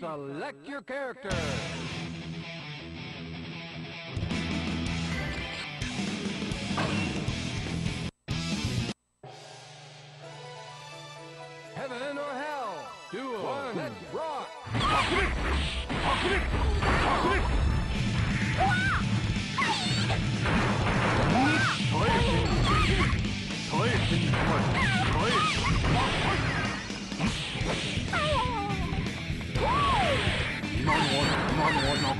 select your character. Heaven or hell? Duel. One. Let's rock.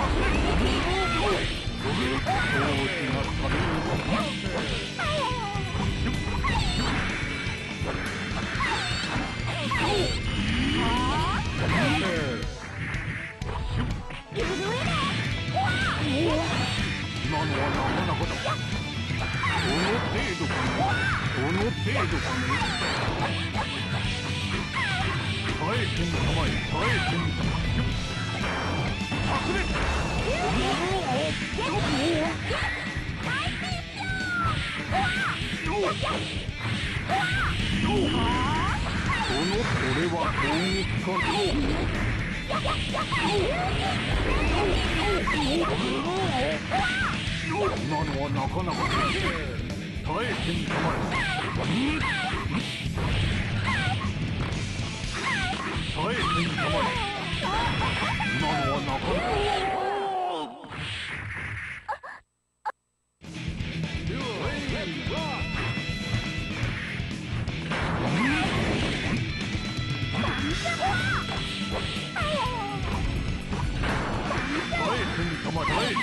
Let's rock. お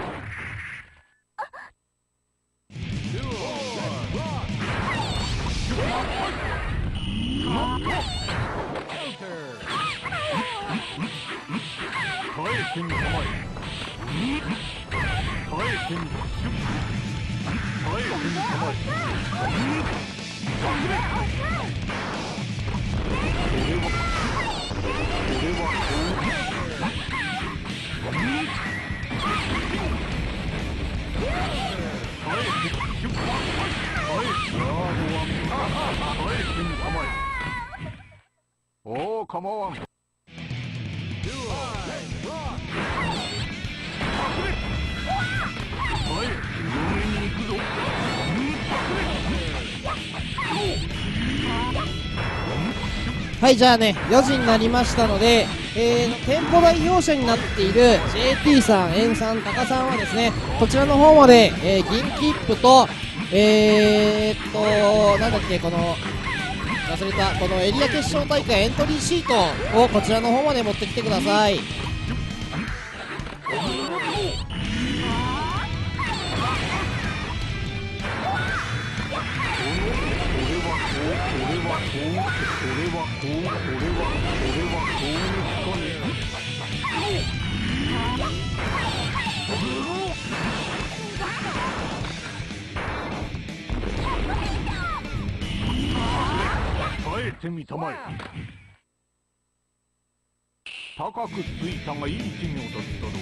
わんはい、じゃあね、4時になりましたので、えー、店舗代表者になっている JT さん、円さん、タカさんはですね、こちらの方まで、えー、銀切符と、えー、っと、なんだっけ、この、忘れた、このエリア決勝大会エントリーシートをこちらの方まで持ってきてください。耐えてみたまえ。高くついたがいい授業だったろう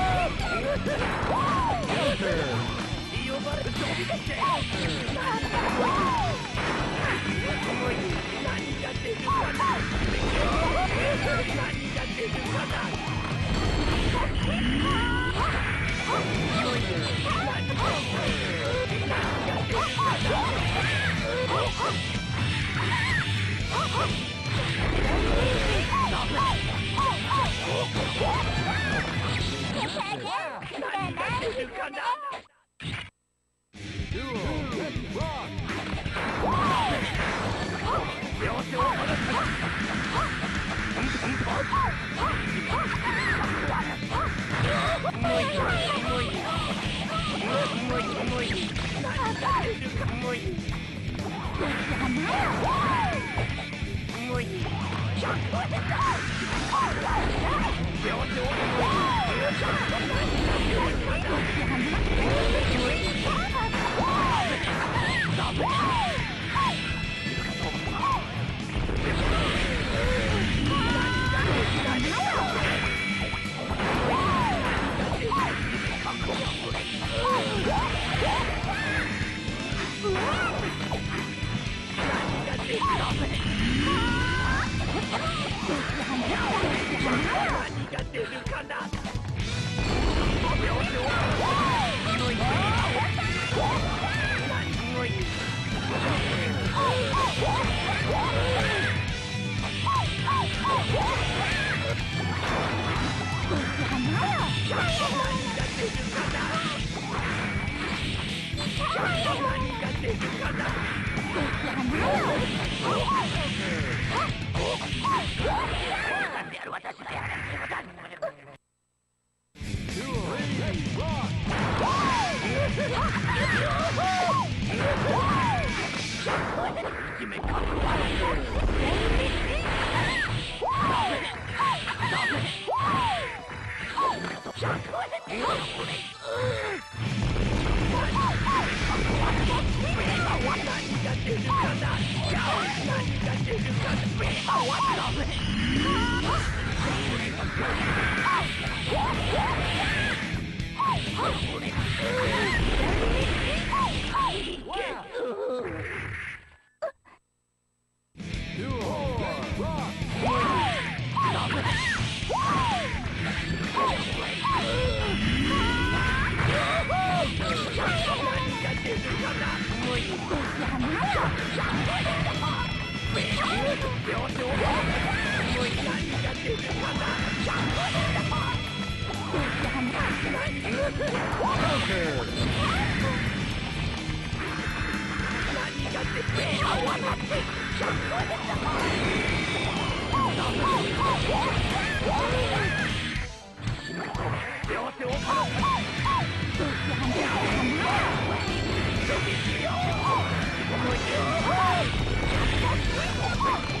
Heaven or hell? Duel. One. Let's rock. Counter. Duel. Let's rock. Duel. Duel. You win. And Daredevil. Please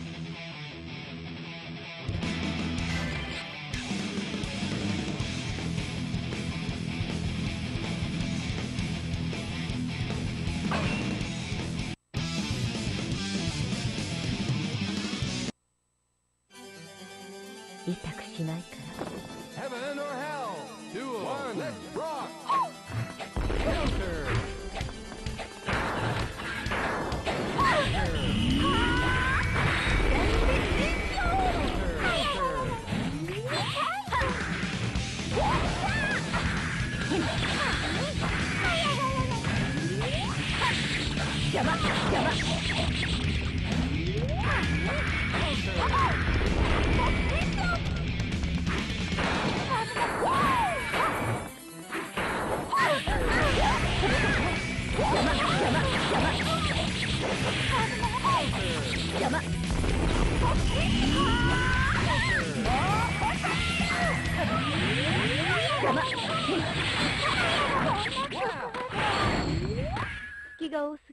気が多す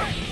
Oh!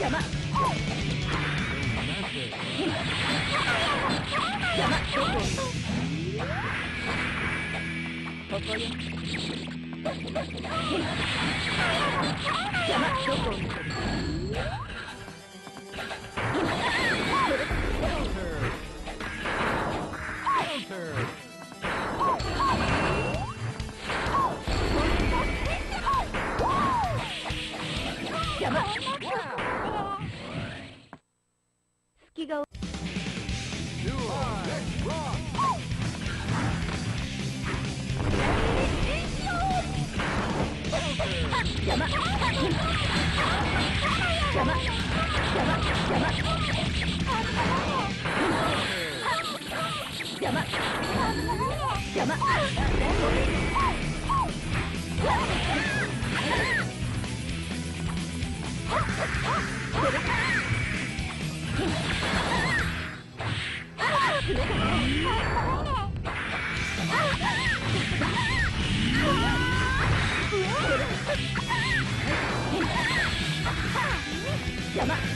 山。山。どこここよ Come on.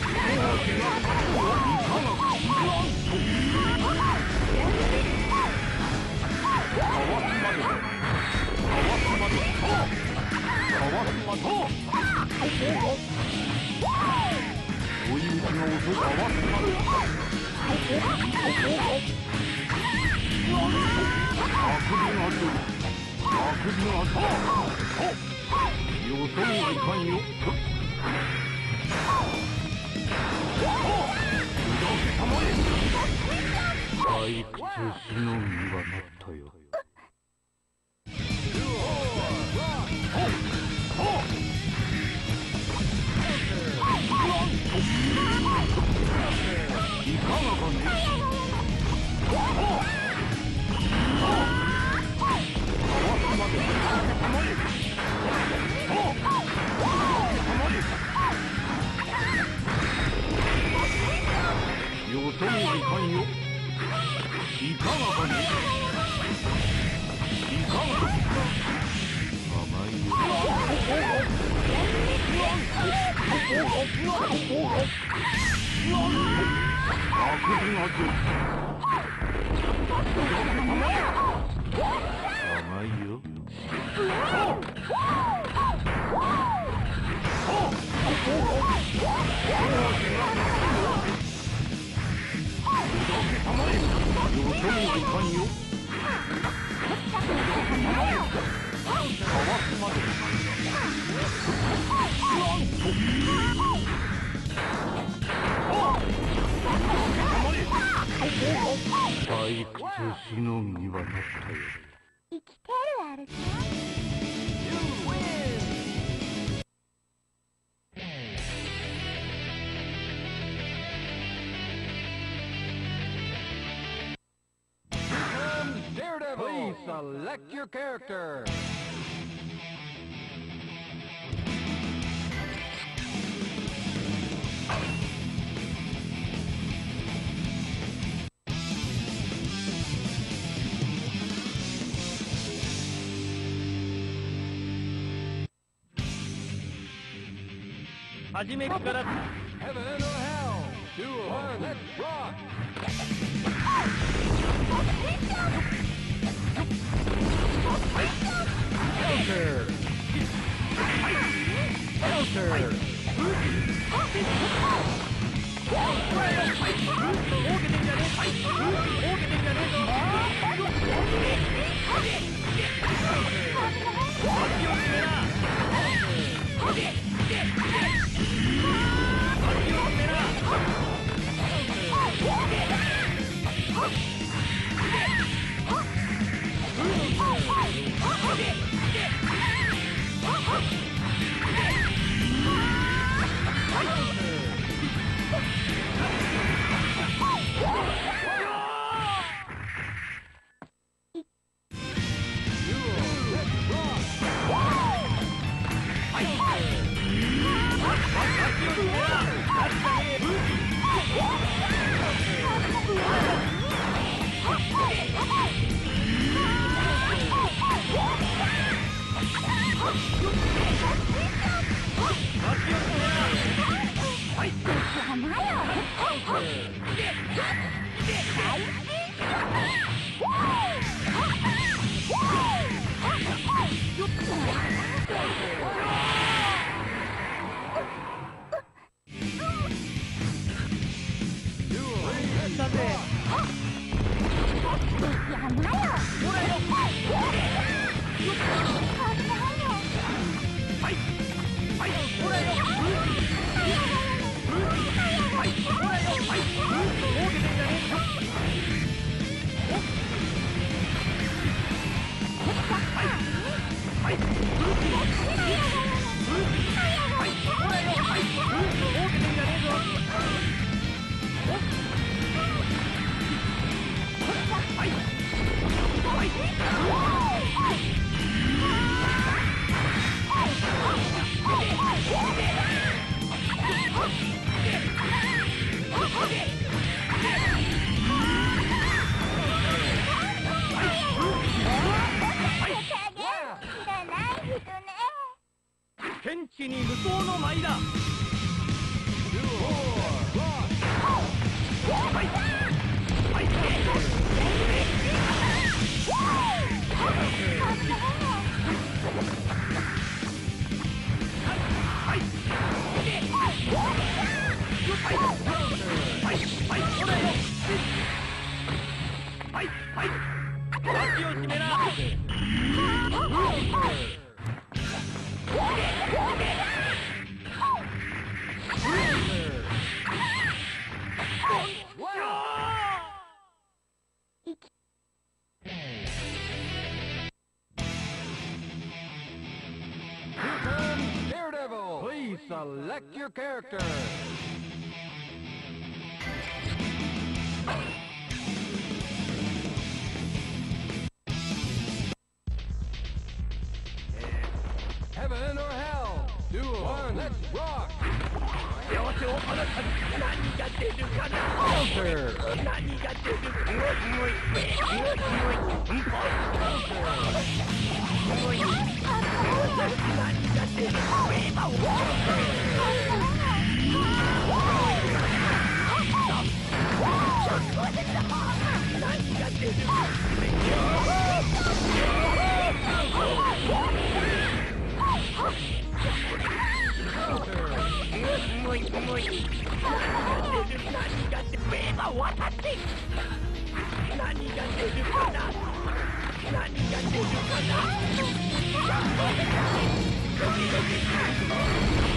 よそにはいかんよ退屈しのぎはなったよ。いかがかね？よそにはいかんよいかがかね？いかが甘いよあくびがど甘いよよそにはいかんよかわすまで退屈しのぎはなったよ生きてるアルち Select your character. Heaven or hell? Let's rock! Yeah! Oh, select your character. Heaven or hell. Duel. One. Let's rock. 両手を離さず何が出るかな Counter. 何が出るかな Okay, okay, okay.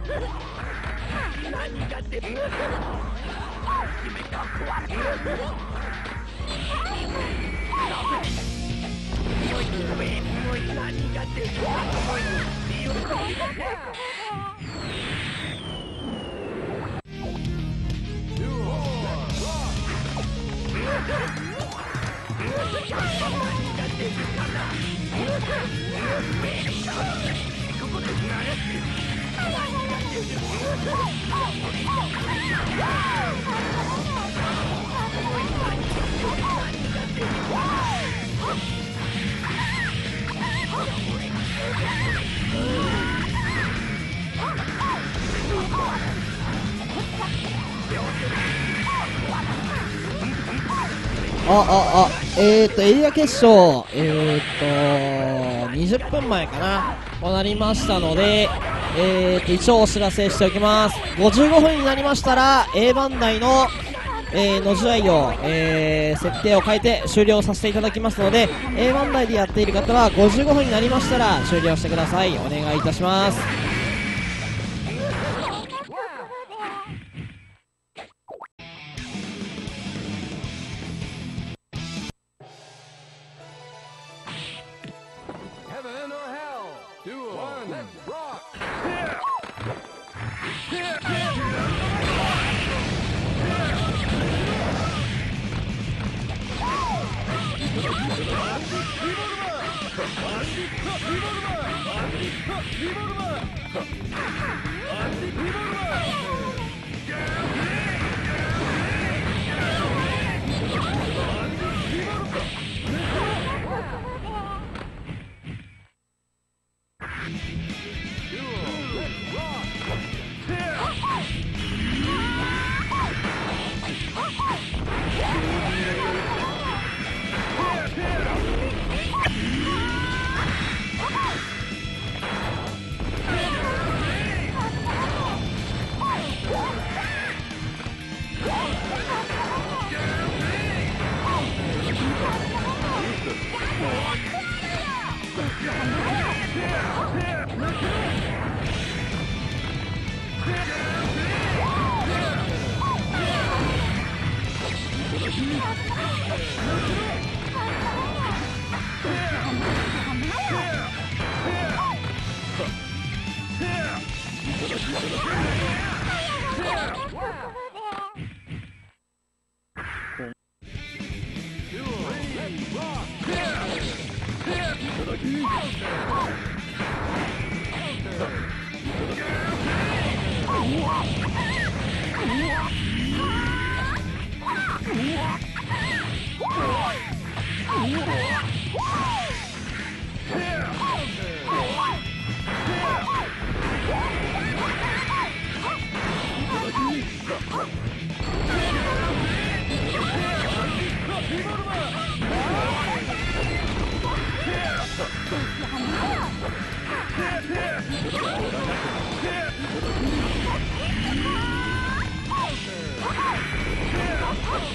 ここで流れてる。あ、あ、あ、えーと、エリア決勝、えーと、20分前かな、となりましたので、えーと、一応お知らせしておきます。55分になりましたら、A 番台の、えー、のじ合いを、えー、設定を変えて終了させていただきますので、A 番台でやっている方は55分になりましたら終了してください。お願いいたします。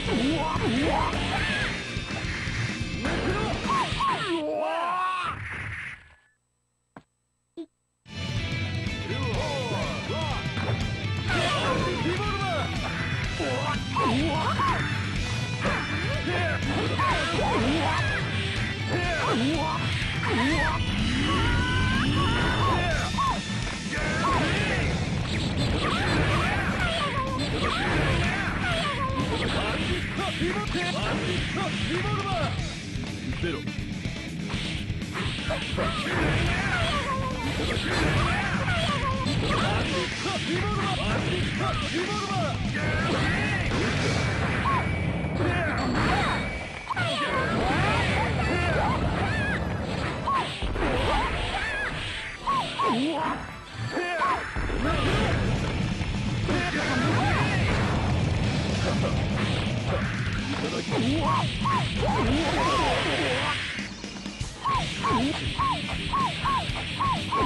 Yeah.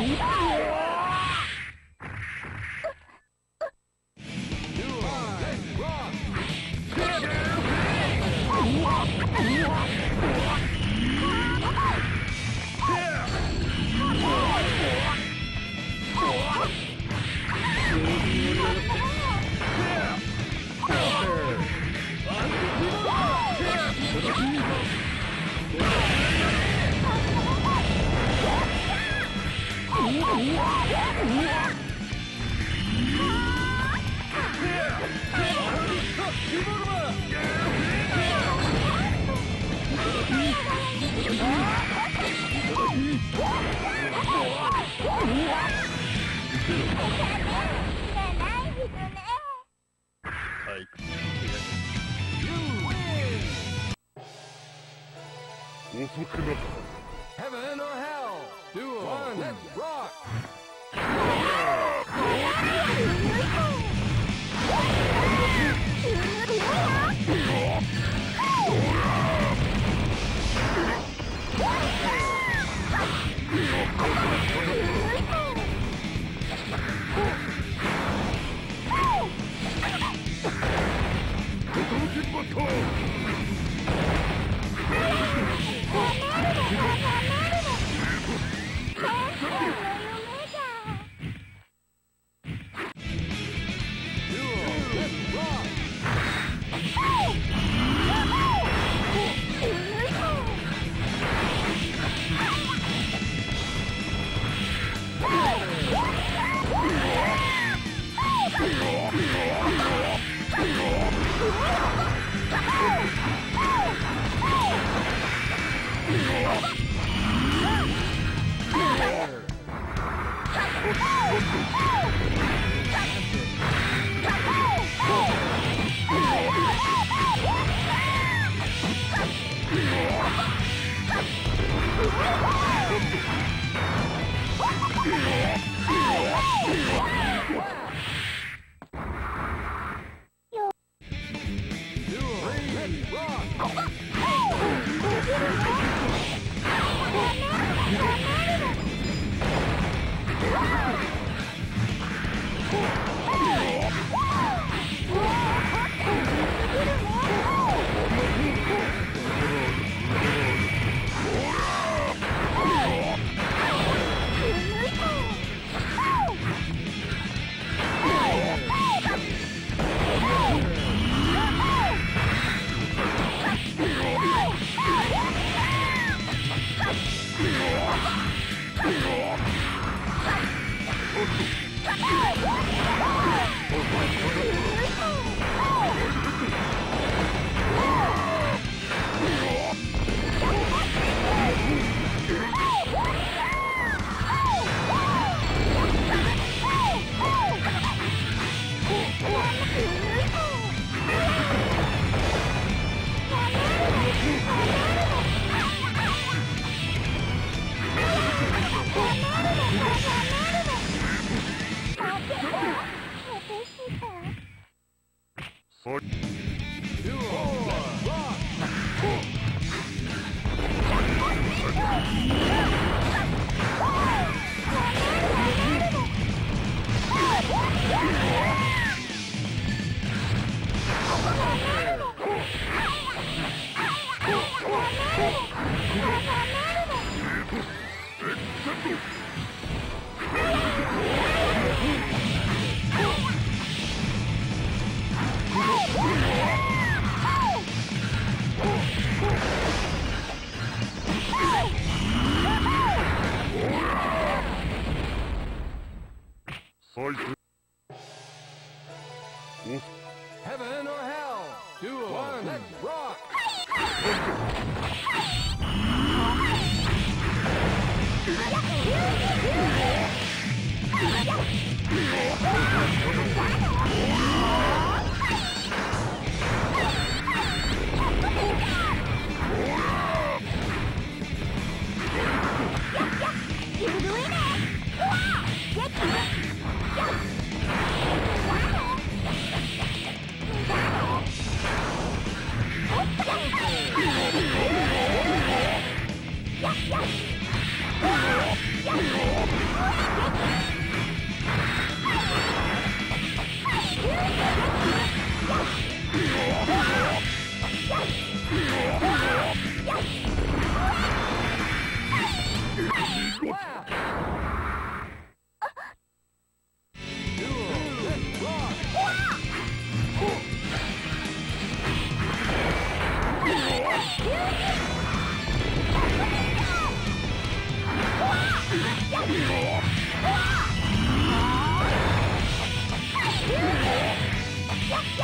Yeah! Duel.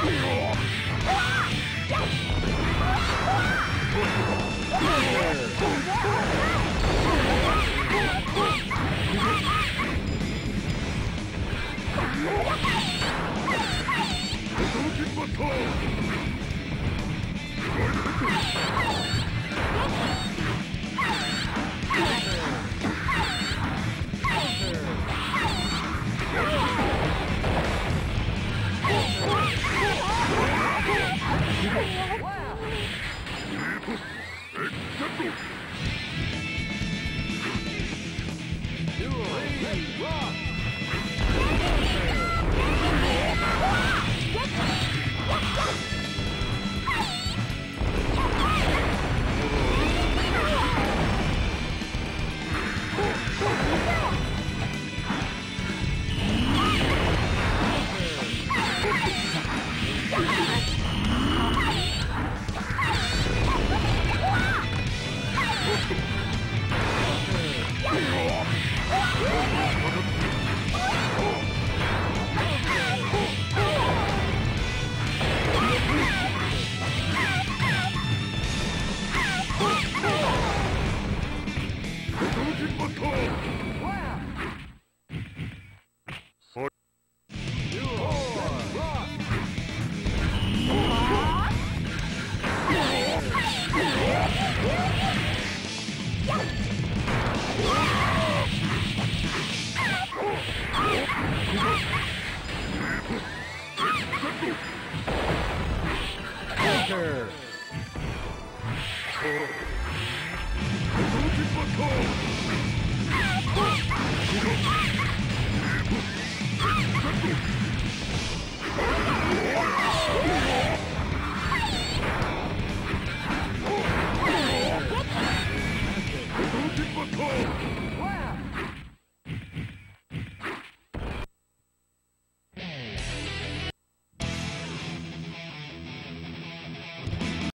Yeah. Sorry.